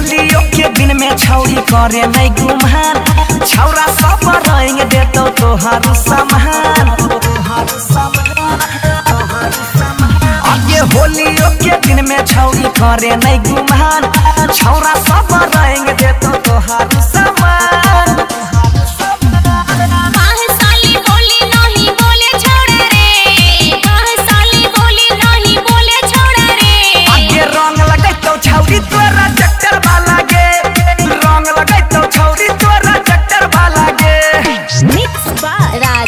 Polio के दिन में छौरी करे नहीं गुमान छौरा सब रहेंगे देतो तोहारू सामान अगे के दिन में छौरी करे नहीं गुमान छौरा सब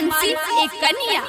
मानसी एक कन्या।